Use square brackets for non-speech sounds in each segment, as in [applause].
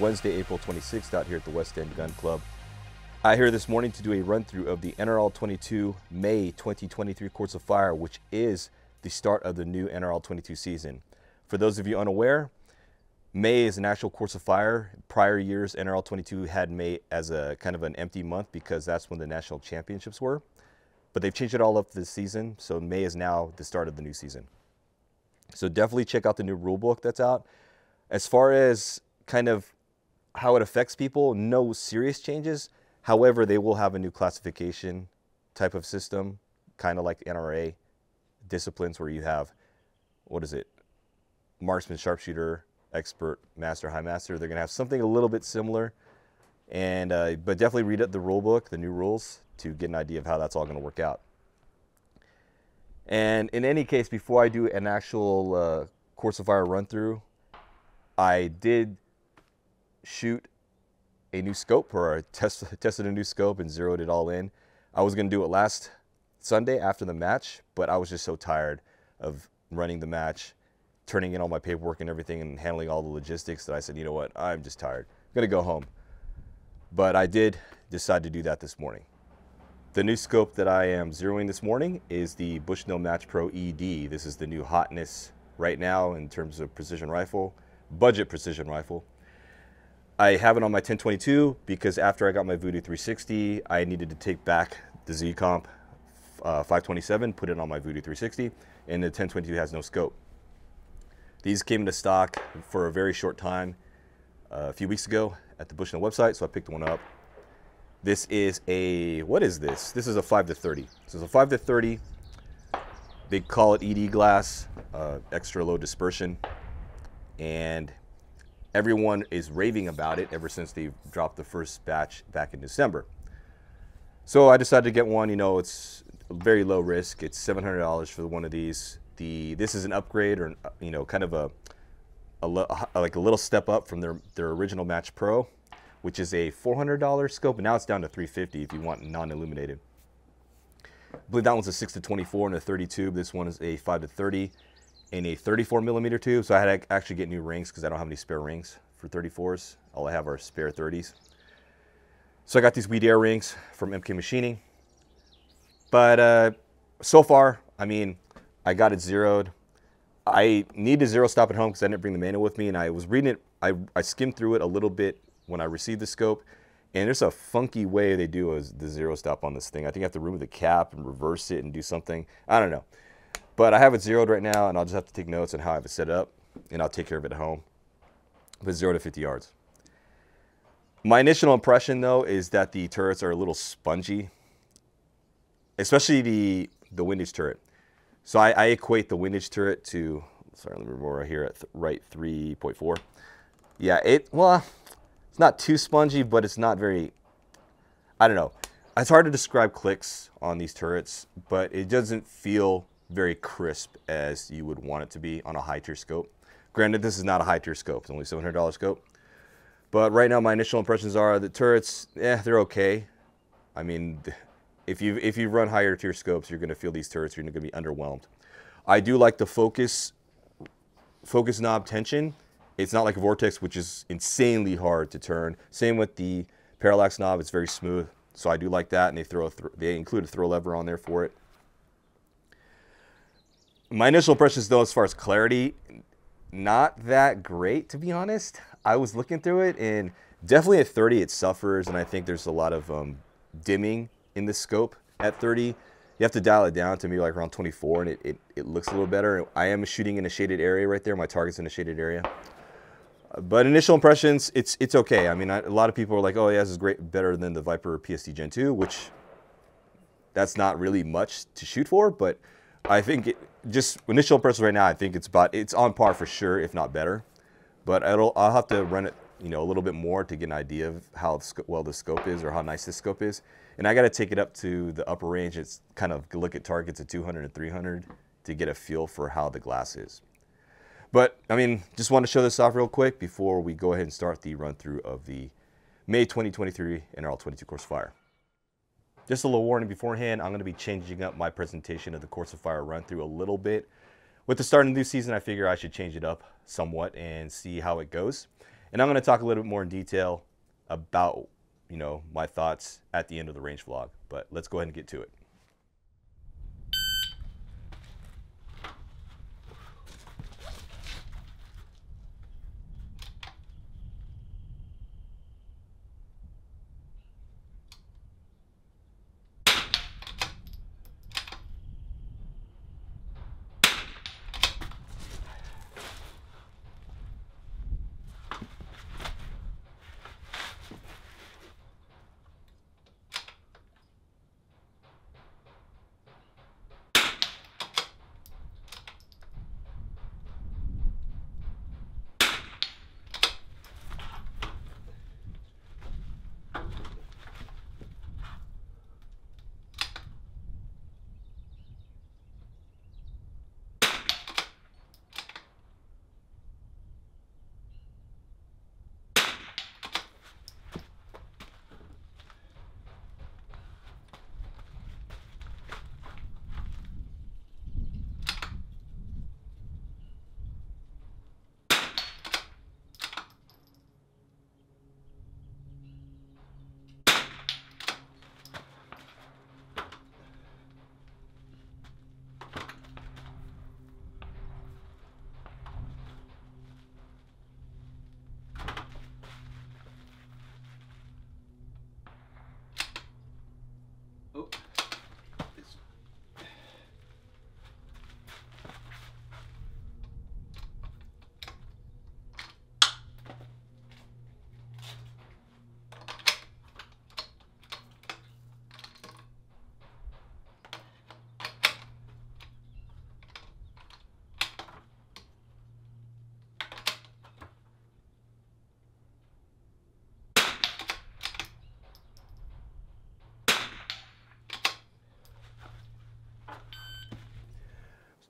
Wednesday, April 26th out here at the West End Gun Club. I here this morning to do a run through of the NRL 22 May 2023 Course of Fire, which is the start of the new NRL 22 season. For those of you unaware, May is an actual Course of Fire. Prior years, NRL 22 had May as a kind of an empty month because that's when the national championships were. But they've changed it all up this season, so May is now the start of the new season. So definitely check out the new rule book that's out. As far as kind of how it affects people, no serious changes. However, they will have a new classification type of system, kind of like the NRA disciplines where you have, what is it, marksman, sharpshooter, expert, master, high master. They're going to have something a little bit similar. And, uh, but definitely read up the rule book, the new rules, to get an idea of how that's all going to work out. And in any case, before I do an actual uh, Course of Fire run through, I did shoot a new scope or test, [laughs] tested a new scope and zeroed it all in. I was going to do it last Sunday after the match, but I was just so tired of running the match, turning in all my paperwork and everything and handling all the logistics that I said, you know what, I'm just tired. I'm going to go home. But I did decide to do that this morning. The new scope that I am zeroing this morning is the Bushnell Match Pro ED. This is the new hotness right now in terms of precision rifle, budget precision rifle. I have it on my 1022 because after I got my Vudoo 360, I needed to take back the Z-Comp uh, 527, put it on my Vudoo 360, and the 1022 has no scope. These came into stock for a very short time uh, a few weeks ago at the Bushnell website, so I picked one up. This is a, what is this? This is a 5 to 30. So it's a 5 to 30. They call it ED glass, uh, extra low dispersion. And everyone is raving about it ever since they dropped the first batch back in December. So I decided to get one. You know, it's very low risk. It's $700 for one of these. The this is an upgrade or you know, kind of a, a like a little step up from their their original Match Pro, which is a $400 scope. And now it's down to 350 if you want non-illuminated. I believe that one's a 6 to 24 and a 30 tube. This one is a 5 to 30 in a 34 millimeter tube. So I had to actually get new rings because I don't have any spare rings for 34s. All I have are spare 30s. So I got these Weed Air rings from MK Machining. But uh, so far, I mean, I got it zeroed. I need to zero stop at home because I didn't bring the manual with me. And I was reading it, I, I skimmed through it a little bit when I received the scope. And there's a funky way they do the zero stop on this thing. I think I have to remove the cap and reverse it and do something. I don't know. But I have it zeroed right now, and I'll just have to take notes on how I have it set up, and I'll take care of it at home. But zero to 50 yards. My initial impression, though, is that the turrets are a little spongy, especially the, the windage turret. So I, I equate the windage turret to, sorry, let me remember right here at th right 3.4. Yeah, it, well, it's not too spongy, but it's not very, I don't know. It's hard to describe clicks on these turrets, but it doesn't feel very crisp as you would want it to be on a high tier scope. Granted, this is not a high tier scope, it's only $700 scope. But right now, my initial impressions are the turrets, yeah, they're okay. I mean, [laughs] if you if you run higher tier scopes, you're going to feel these turrets. You're going to be underwhelmed. I do like the focus focus knob tension. It's not like a Vortex, which is insanely hard to turn. Same with the parallax knob; it's very smooth. So I do like that, and they throw th they include a throw lever on there for it my initial impressions, though, as far as clarity, not that great, to be honest. I was looking through it, and definitely at 30, it suffers, and I think there's a lot of um, dimming in the scope at 30. You have to dial it down to maybe like around 24, and it, it, it looks a little better. I am shooting in a shaded area right there. My target's in a shaded area. But initial impressions, it's it's okay. I mean, I, a lot of people are like, oh, yeah, this is great, better than the Viper PST Gen 2, which that's not really much to shoot for, but I think it, just initial impressions right now, I think it's about it's on par for sure, if not better. But I'll I'll have to run it, you know, a little bit more to get an idea of how well the scope is or how nice this scope is. And I got to take it up to the upper range. It's kind of look at targets at 200 and 300 to get a feel for how the glass is. But I mean, just want to show this off real quick before we go ahead and start the run through of the May 2023 NRL 22 course Fire. Just a little warning beforehand, I'm going to be changing up my presentation of the Course of Fire run through a little bit. With the start of the new season, I figure I should change it up somewhat and see how it goes. And I'm going to talk a little bit more in detail about, you know, my thoughts at the end of the range vlog. But let's go ahead and get to it.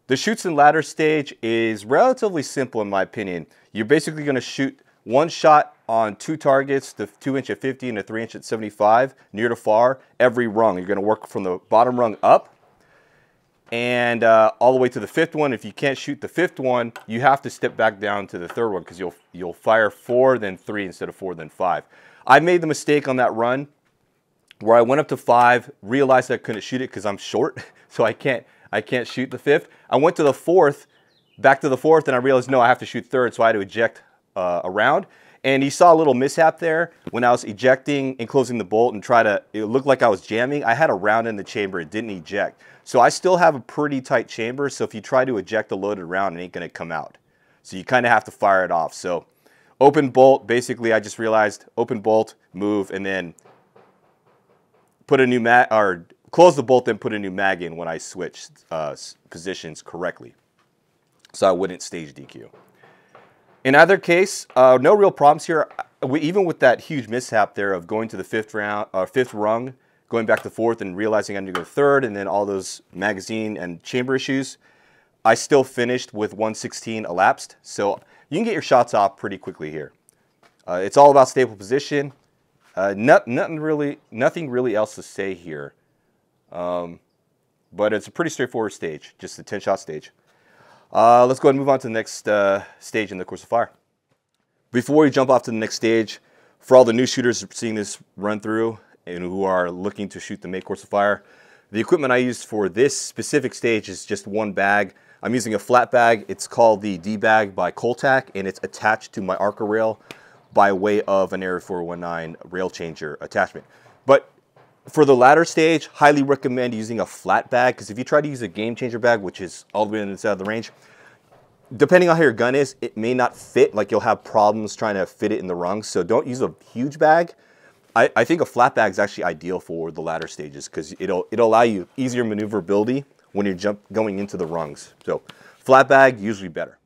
The shoots and ladder stage is relatively simple in my opinion. You're basically going to shoot one shot on two targets, the 2 inch at 50 and the 3 inch at 75, near to far, every rung. You're going to work from the bottom rung up and uh, all the way to the fifth one. If you can't shoot the fifth one, you have to step back down to the third one because you'll, you'll fire four, then three instead of four, then five. I made the mistake on that run where I went up to five, realized I couldn't shoot it because I'm short, [laughs] so I can't I can't shoot the fifth. I went to the fourth, back to the fourth, and I realized, no, I have to shoot third, so I had to eject uh, around. And he saw a little mishap there when I was ejecting and closing the bolt and try to, it looked like I was jamming. I had a round in the chamber, it didn't eject. So I still have a pretty tight chamber, so if you try to eject a loaded round, it ain't gonna come out. So you kind of have to fire it off. So open bolt, basically I just realized open bolt, move, and then put a new mat, or close the bolt, then put a new mag in when I switch uh, positions correctly. So I wouldn't stage DQ. In either case, uh, no real problems here. We, even with that huge mishap there of going to the fifth round, uh, fifth rung, going back to fourth and realizing I need to go third, and then all those magazine and chamber issues, I still finished with 116 elapsed. So you can get your shots off pretty quickly here. Uh, it's all about stable position. Uh, not, nothing really, nothing really else to say here. Um, but it's a pretty straightforward stage, just a 10 shot stage. Uh, let's go ahead and move on to the next uh, stage in the course of fire. Before we jump off to the next stage, for all the new shooters seeing this run through and who are looking to shoot the May course of fire, the equipment I used for this specific stage is just one bag. I'm using a flat bag. It's called the D-Bag by Cole-TAC, and it's attached to my Arca rail by way of an Area 419 rail changer attachment. But for the ladder stage, highly recommend using a flat bag because if you try to use a game changer bag, which is all the way inside of the range, depending on how your gun is, it may not fit. Like you'll have problems trying to fit it in the rungs. So don't use a huge bag. I, I think a flat bag is actually ideal for the ladder stages because it'll it'll allow you easier maneuverability when you're jump going into the rungs. So flat bag usually better.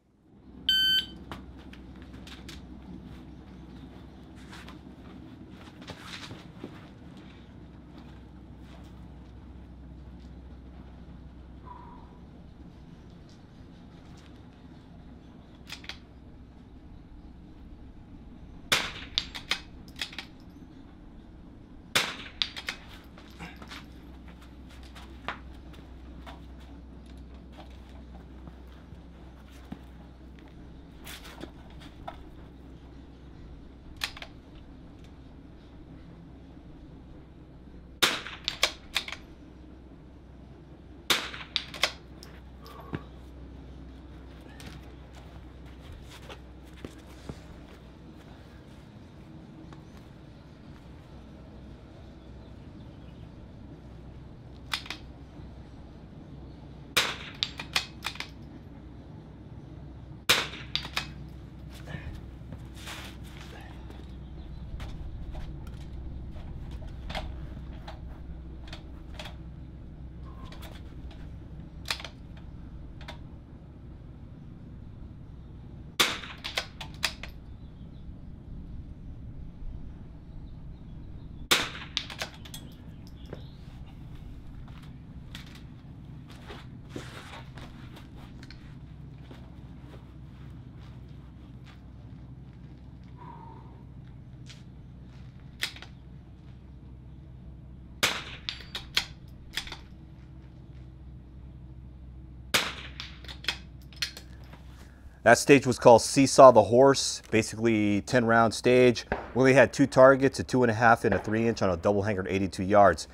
That stage was called Seesaw the Horse, basically 10 round stage. We only had two targets, a two and a half and a three inch on a double hanger at 82 yards.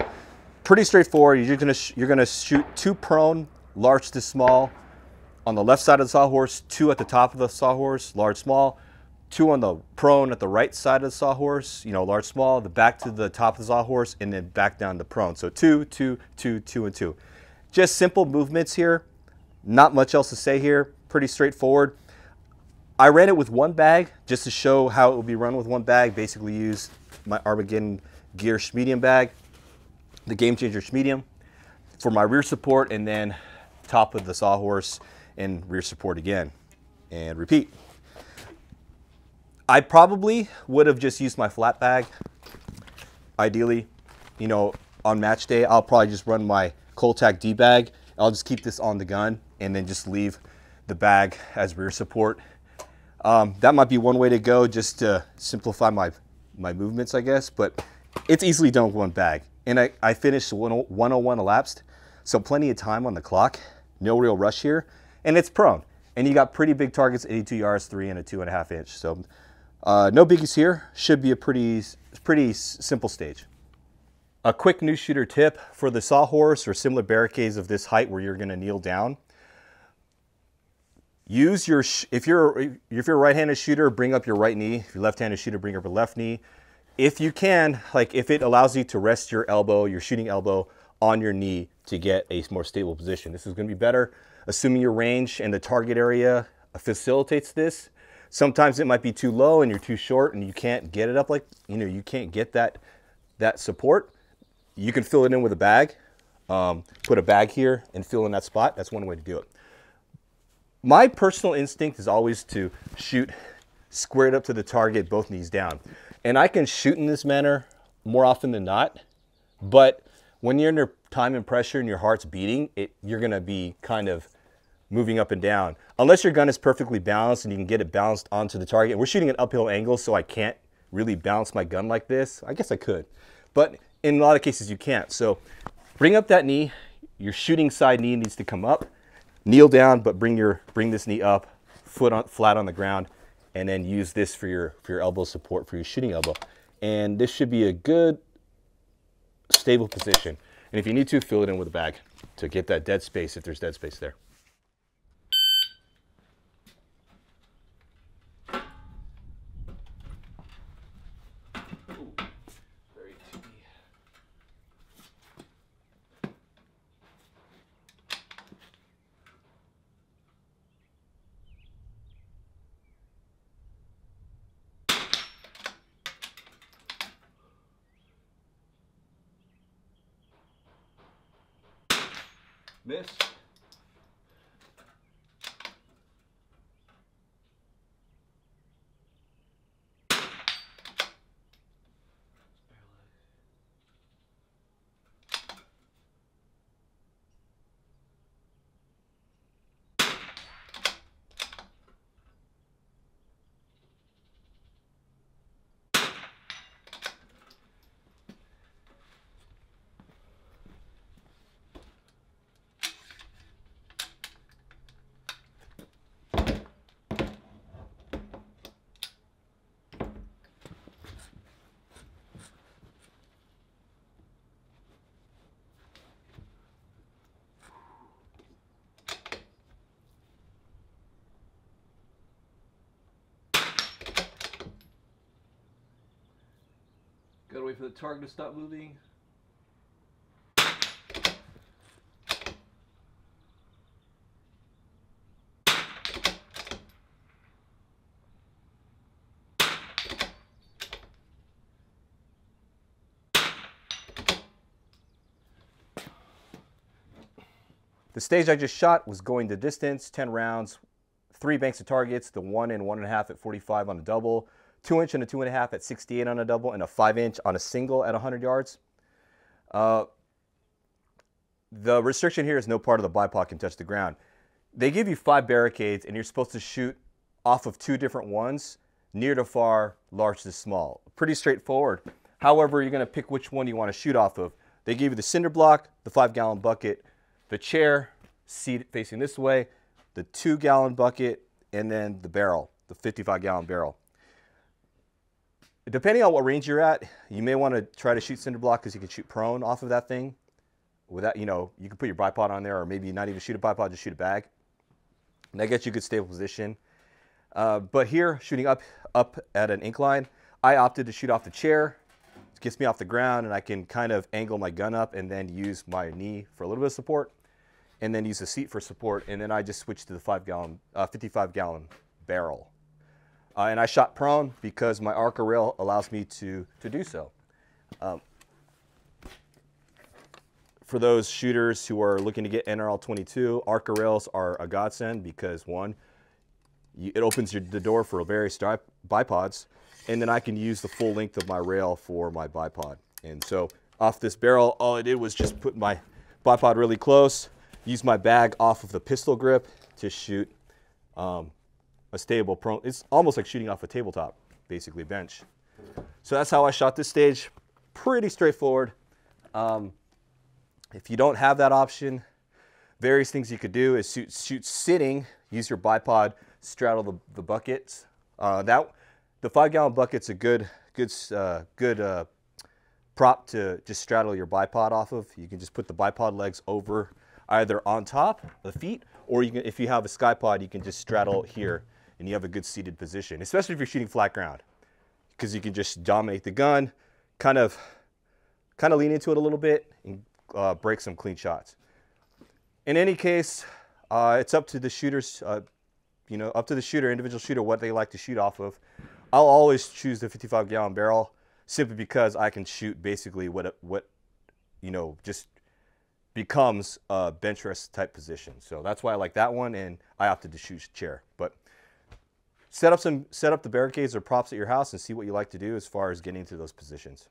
Pretty straightforward. You're gonna, you're gonna shoot two prone, large to small. On the left side of the sawhorse, two at the top of the sawhorse, large, small. Two on the prone at the right side of the sawhorse, you know, large, small. The back to the top of the sawhorse and then back down the prone. So two, two, two, two, and two. Just simple movements here. Not much else to say here pretty straightforward. I ran it with one bag just to show how it would be run with one bag. Basically used my Armageddon Gear medium bag, the Game Changer medium for my rear support and then top of the sawhorse and rear support again and repeat. I probably would have just used my flat bag. Ideally, you know, on match day, I'll probably just run my Cole-TAC D bag. I'll just keep this on the gun and then just leave the bag as rear support. Um, that might be one way to go just to simplify my, my movements, I guess, but it's easily done with one bag. And I, I finished 101 elapsed, so plenty of time on the clock, no real rush here, and it's prone. And you got pretty big targets, 82 yards, three and a two and a half inch. So uh, no biggies here, should be a pretty, pretty simple stage. A quick new shooter tip for the sawhorse or similar barricades of this height where you're gonna kneel down. Use your, if you're, if you're a right-handed shooter, bring up your right knee. If you're left-handed shooter, bring up your left knee. If you can, like if it allows you to rest your elbow, your shooting elbow on your knee to get a more stable position. This is gonna be better, assuming your range and the target area facilitates this. Sometimes it might be too low and you're too short and you can't get it up like, you know, you can't get that, that support. You can fill it in with a bag. Um, put a bag here and fill in that spot. That's one way to do it. My personal instinct is always to shoot squared up to the target, both knees down. And I can shoot in this manner more often than not, but when you're under time and pressure and your heart's beating, it, you're gonna be kind of moving up and down. Unless your gun is perfectly balanced and you can get it balanced onto the target. We're shooting an uphill angle, so I can't really balance my gun like this. I guess I could, but in a lot of cases you can't. So bring up that knee. Your shooting side knee needs to come up kneel down, but bring your bring this knee up, foot on, flat on the ground, and then use this for your for your elbow support for your shooting elbow. And this should be a good stable position. And if you need to, fill it in with a bag to get that dead space if there's dead space there. Miss. Gotta wait for the target to stop moving. The stage I just shot was going the distance, 10 rounds, three banks of targets, the one and one and a half at 45 on a double, two inch and a two and a half at 68 on a double, and a five inch on a single at 100 yards. Uh, the restriction here is no part of the bipod can touch the ground. They give you five barricades, and you're supposed to shoot off of two different ones, near to far, large to small. Pretty straightforward. However, you're going to pick which one you want to shoot off of. They give you the cinder block, the five gallon bucket, the chair, seat facing this way, the two gallon bucket, and then the barrel, the 55 gallon barrel. Depending on what range you're at, you may want to try to shoot cinder block because you can shoot prone off of that thing. Without, you know, you can put your bipod on there or maybe not even shoot a bipod, just shoot a bag. And that gets you a good stable position. Uh, but here, shooting up, up at an incline, I opted to shoot off the chair. It gets me off the ground and I can kind of angle my gun up and then use my knee for a little bit of support and then use the seat for support. And then I just switch to the five gallon, uh, 55 gallon barrel. Uh, and I shot prone because my Arca rail allows me to, to do so. Um, for those shooters who are looking to get NRL 22, Arca rails are a godsend because one, you, it opens your, the door for various bipods, and then I can use the full length of my rail for my bipod. And so off this barrel, all I did was just put my bipod really close, use my bag off of the pistol grip to shoot um, a stable prone. It's almost like shooting off a tabletop, basically bench. So that's how I shot this stage. Pretty straightforward. Um, if you don't have that option, various things you could do is shoot, shoot sitting, use your bipod, straddle the, the buckets. Uh, that the five gallon bucket's a good good uh, good uh, prop to just straddle your bipod off of. You can just put the bipod legs over either on top the feet, or you can, if you have a skypod, you can just straddle here and you have a good seated position, especially if you're shooting flat ground, because you can just dominate the gun, kind of kind of lean into it a little bit and uh, break some clean shots. In any case, uh, it's up to the shooters, uh, you know, up to the shooter, individual shooter, what they like to shoot off of. I'll always choose the 55 gallon barrel simply because I can shoot basically what, what you know, just becomes a bench rest type position. So that's why I like that one and I opted to shoot chair. But set up some, set up the barricades or props at your house and see what you like to do as far as getting to those positions.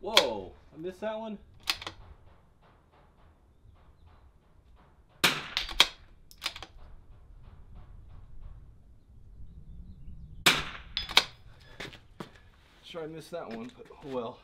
Whoa, I missed that one? Sure I missed that one, but oh well.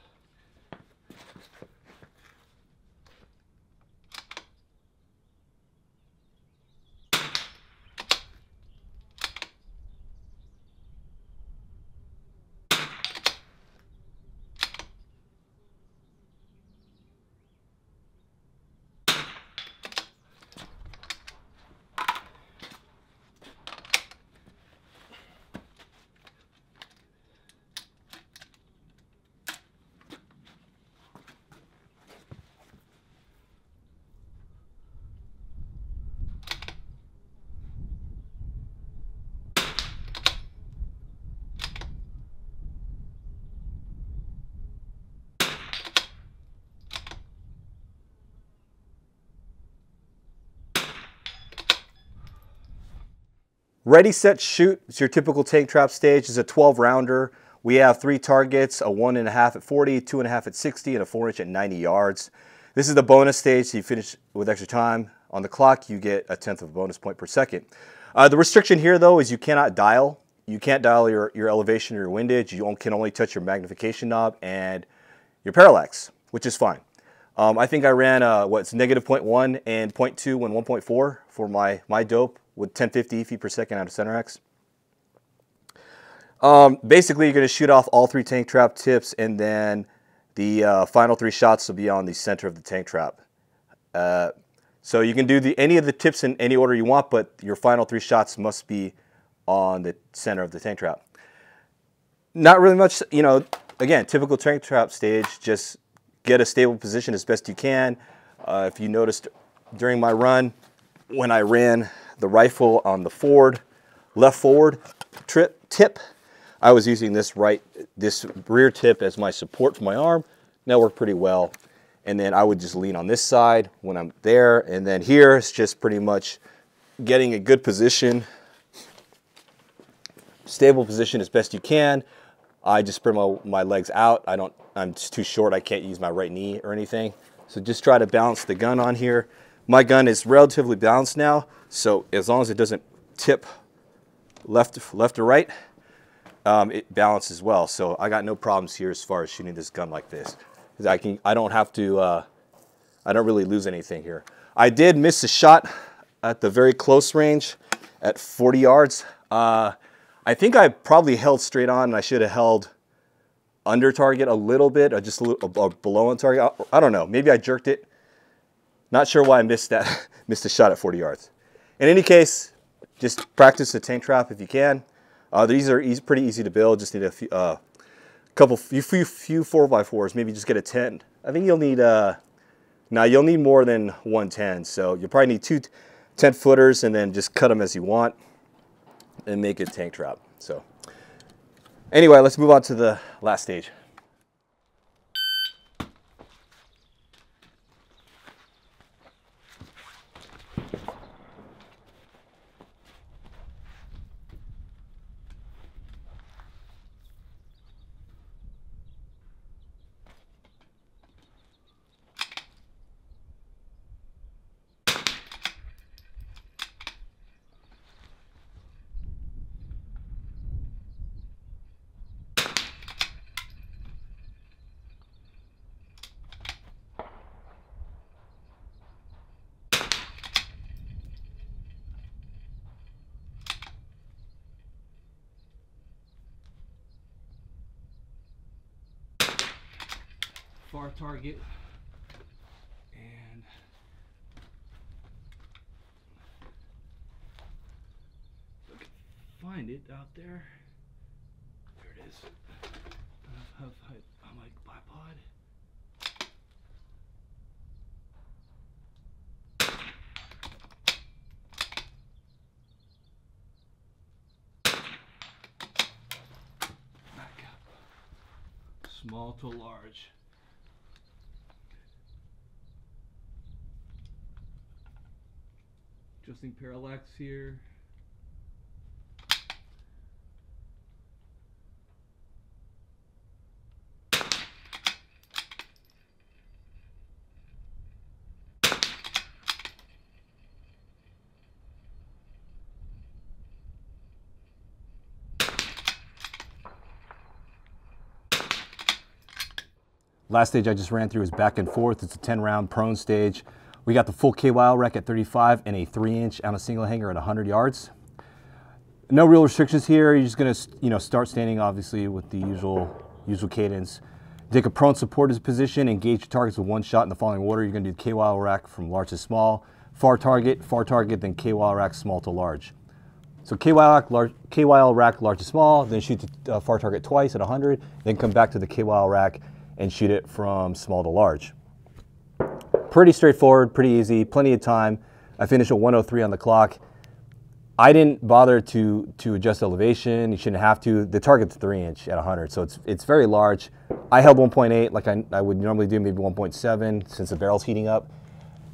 Ready, set, shoot. It's your typical tank trap stage. It's a 12 rounder. We have three targets, a one and a half at 40, two and a half at 60, and a four inch at 90 yards. This is the bonus stage. So you finish with extra time on the clock, you get a tenth of a bonus point per second. Uh, the restriction here though is you cannot dial. You can't dial your, your elevation or your windage. You can only touch your magnification knob and your parallax, which is fine. Um, I think I ran uh, what's negative 0.1 and 0.2 and 1.4 for my, my dope with 1050 feet per second out of Center-X. Um, basically, you're going to shoot off all three tank trap tips, and then the uh, final three shots will be on the center of the tank trap. Uh, so you can do the, any of the tips in any order you want, but your final three shots must be on the center of the tank trap. Not really much, you know, again, typical tank trap stage, just get a stable position as best you can. Uh, if you noticed during my run, when I ran the rifle on the forward, left forward trip, tip. I was using this right, this rear tip as my support for my arm. that worked pretty well. And then I would just lean on this side when I'm there. And then here it's just pretty much getting a good position, stable position as best you can. I just spread my, my legs out. I don't, I'm too short. I can't use my right knee or anything. So just try to balance the gun on here. My gun is relatively balanced now. So as long as it doesn't tip left, left or right, um, it balances well. So I got no problems here as far as shooting this gun like this. I can, I don't have to, uh, I don't really lose anything here. I did miss a shot at the very close range at 40 yards. Uh, I think I probably held straight on and I should have held under target a little bit or just a little or below on target. I, I don't know. Maybe I jerked it. Not sure why I missed that, [laughs] missed a shot at 40 yards. In any case, just practice the tank trap if you can. Uh, these are easy, pretty easy to build. Just need a few, uh, couple, few, few, four by fours. Maybe just get a 10. I think you'll need, uh, now you'll need more than 110. So you'll probably need two 10 footers and then just cut them as you want and make a tank trap. So anyway, let's move on to the last stage. Far target and find it out there. There it is. Uh, of, on my bipod. Small to large. Adjusting parallax here. Last stage I just ran through is back and forth. It's a 10 round prone stage. We got the full KYL rack at 35 and a three inch on a single hanger at 100 yards. No real restrictions here. You're just gonna you know, start standing obviously with the usual, usual cadence. Take a prone supported position, engage your targets with one shot in the following order. You're gonna do the KYL rack from large to small, far target, far target, then KYL rack small to large. So KYL rack, large, KYL rack large to small, then shoot the uh, far target twice at 100, then come back to the KYL rack and shoot it from small to large. Pretty straightforward, pretty easy, plenty of time. I finished at 103 on the clock. I didn't bother to to adjust elevation. You shouldn't have to. The target's three inch at 100, so it's it's very large. I held 1.8 like I, I would normally do, maybe 1.7 since the barrel's heating up.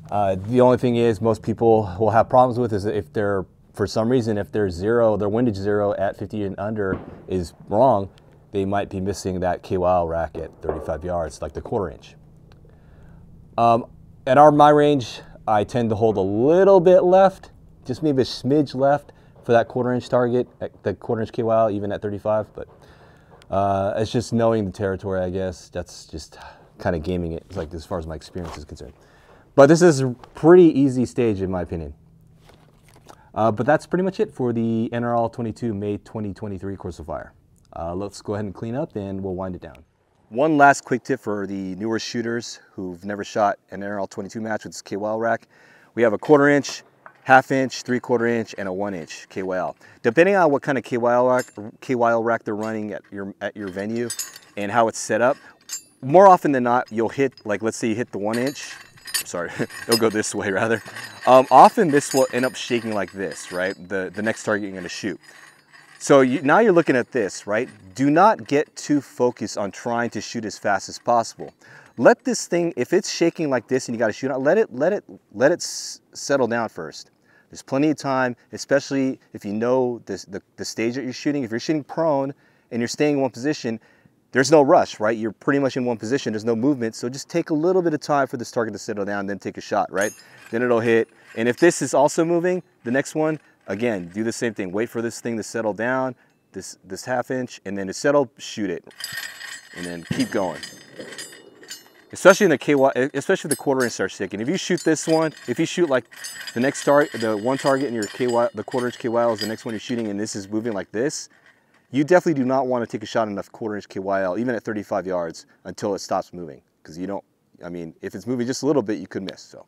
Uh, the only thing is most people will have problems with is if they're for some reason if their zero, their windage zero at 50 and under is wrong, they might be missing that KYL rack at 35 yards, like the quarter inch. Um, at our my range, I tend to hold a little bit left, just maybe a smidge left for that quarter inch target, at the quarter inch KYL, even at 35. But uh, it's just knowing the territory, I guess. That's just kind of gaming it, like as far as my experience is concerned. But this is a pretty easy stage in my opinion. Uh, but that's pretty much it for the NRL 22 May 2023 Course of Fire. Uh, let's go ahead and clean up and we'll wind it down. One last quick tip for the newer shooters who've never shot an NRL 22 match with this KYL rack. We have a quarter inch, half inch, three quarter inch, and a one inch KYL. Depending on what kind of KYL rack, KYL rack they're running at your, at your venue and how it's set up, more often than not, you'll hit, like let's say you hit the one inch, sorry, [laughs] it'll go this way rather. Um, often this will end up shaking like this, right? The, the next target you're gonna shoot. So you, now you're looking at this, right? Do not get too focused on trying to shoot as fast as possible. let this thing, if it's shaking like this and you got to shoot out, let it, let it, let it settle down first. There's plenty of time, especially if you know this, the, the stage that you're shooting. If you're shooting prone and you're staying in one position, there's no rush, right? You're pretty much in one position. There's no movement. So just take a little bit of time for this target to settle down, then take a shot, right? Then it'll hit. And if this is also moving, the next one, again, do the same thing. Wait for this thing to settle down, this, this half inch, and then to settle, shoot it. And then keep going. Especially in the KY, especially the quarter inch starts shaking. If you shoot this one, if you shoot like the next target, the one target in your KY, the quarter inch KYL is the next one you're shooting and this is moving like this, you definitely do not want to take a shot in a quarter inch KYL, even at 35 yards, until it stops moving. Because you don't, I mean, if it's moving just a little bit, you could miss. So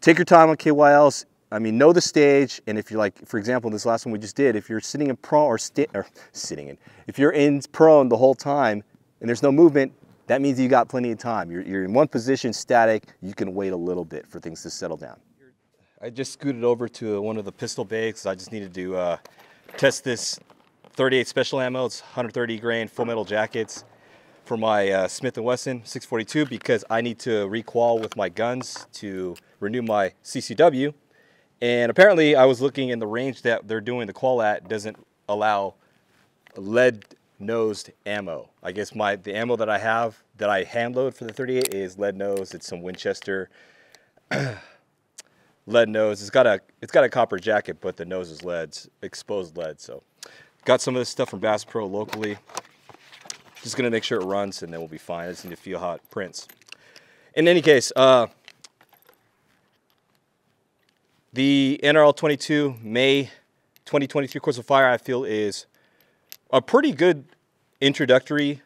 take your time on KYLs. I mean, know the stage, and if you're like, for example, this last one we just did, if you're sitting in prone or, or sitting in, if you're in prone the whole time and there's no movement, that means you got plenty of time. You're, you're in one position, static. You can wait a little bit for things to settle down. I just scooted over to one of the pistol bays. I just needed to uh, test this 38 special ammo. It's 130 grain full metal jackets for my uh, Smith & Wesson 642 because I need to requal with my guns to renew my CCW. And apparently I was looking in the range that they're doing the qual at doesn't allow lead nosed ammo. I guess my the ammo that I have that I hand load for the 38 is lead nose. It's some Winchester [clears throat] lead nose. It's got a it's got a copper jacket, but the nose is lead, exposed lead. So got some of this stuff from Bass Pro locally. Just gonna make sure it runs and then we'll be fine. I just need to feel how it prints. In any case, uh, the NRL 22 May 2023 course of fire I feel is a pretty good introductory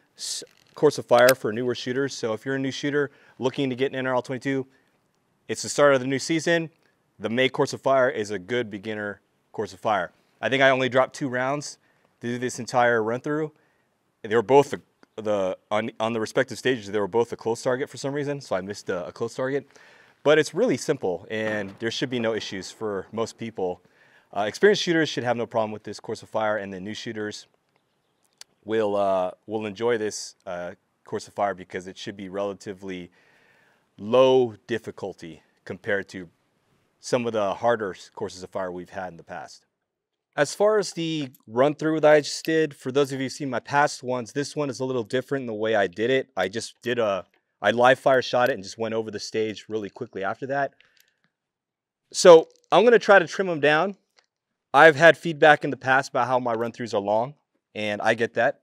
course of fire for newer shooters. So if you're a new shooter looking to get an NRL 22, it's the start of the new season. The May course of fire is a good beginner course of fire. I think I only dropped two rounds to do this entire run through. They were both the, the on, on the respective stages. They were both a close target for some reason, so I missed a, a close target. But it's really simple, and there should be no issues for most people. Uh, experienced shooters should have no problem with this course of fire, and the new shooters will uh, will enjoy this uh, course of fire because it should be relatively low difficulty compared to some of the harder courses of fire we've had in the past. As far as the run through that I just did, for those of you who've seen my past ones, this one is a little different in the way I did it. I just did a, I live fire shot it and just went over the stage really quickly after that. So I'm gonna try to trim them down. I've had feedback in the past about how my run throughs are long, and I get that.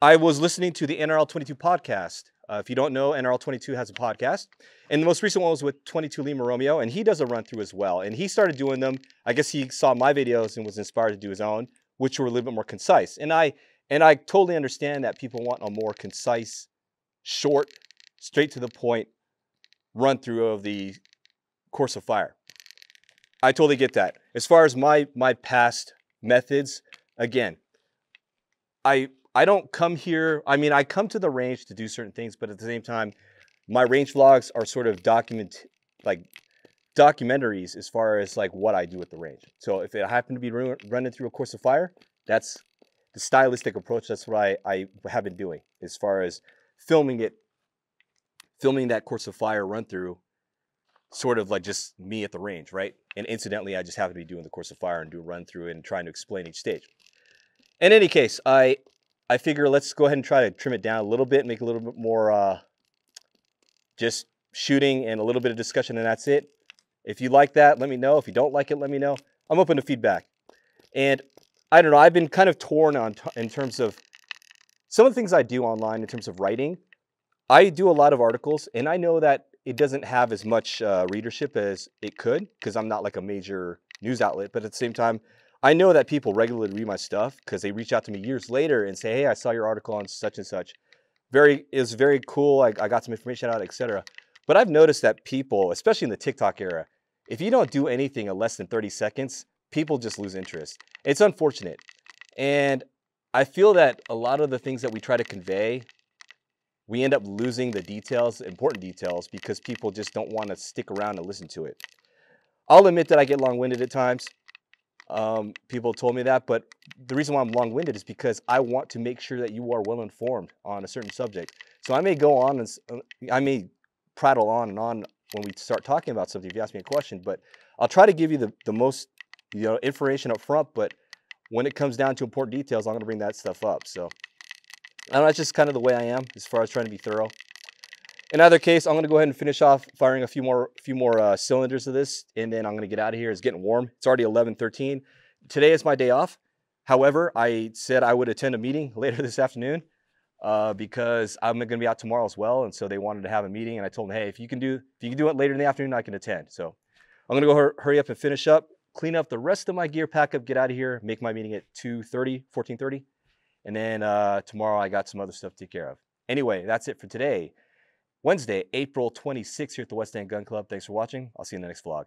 I was listening to the NRL 22 podcast. Uh, if you don't know, NRL 22 has a podcast. And the most recent one was with 22 Lima Romeo, and he does a run through as well. And he started doing them. I guess he saw my videos and was inspired to do his own, which were a little bit more concise. And I and I totally understand that people want a more concise, short, straight to the point run through of the course of fire. I totally get that. As far as my my past methods, again, I I don't come here. I mean, I come to the range to do certain things, but at the same time, my range vlogs are sort of document like documentaries as far as like what I do at the range. So if it happened to be running through a course of fire, that's the stylistic approach. That's what I, I have been doing as far as filming it, filming that course of fire run through, sort of like just me at the range, right? And incidentally, I just happen to be doing the course of fire and do a run through and trying to explain each stage. In any case, I I figure let's go ahead and try to trim it down a little bit, make a little bit more uh, just shooting and a little bit of discussion, and that's it. If you like that, let me know. If you don't like it, let me know. I'm open to feedback. And I don't know, I've been kind of torn on in terms of some of the things I do online in terms of writing. I do a lot of articles, and I know that it doesn't have as much uh, readership as it could because I'm not like a major news outlet. But at the same time, I know that people regularly read my stuff because they reach out to me years later and say, "Hey, I saw your article on such and such. Very, it was very cool. I, I got some information out, etc." But I've noticed that people, especially in the TikTok era, if you don't do anything in less than 30 seconds, people just lose interest. It's unfortunate, and I feel that a lot of the things that we try to convey, we end up losing the details, important details, because people just don't want to stick around and listen to it. I'll admit that I get long-winded at times. Um, people told me that, but the reason why I'm long-winded is because I want to make sure that you are well informed on a certain subject. So I may go on and uh, I may prattle on and on when we start talking about something if you ask me a question, but I'll try to give you the, the most you know information up front, but when it comes down to important details, I'm gonna bring that stuff up. So I don't know, that's just kind of the way I am as far as trying to be thorough. In either case, I'm gonna go ahead and finish off firing a few more few more uh, cylinders of this, and then I'm gonna get out of here. It's getting warm. It's already 11:13. Today is my day off. However, I said I would attend a meeting [laughs] later this afternoon uh, because I'm going to be out tomorrow as well, and so they wanted to have a meeting. And I told them, hey, if you can do if you can do it later in the afternoon, I can attend. So I'm going to go hurry up and finish up, clean up the rest of my gear, pack up, get out of here, make my meeting at 2:30, 14:30, and then uh, tomorrow I got some other stuff to take care of. Anyway, that's it for today. Wednesday, April 26th here at the West End Gun Club. Thanks for watching. I'll see you in the next vlog.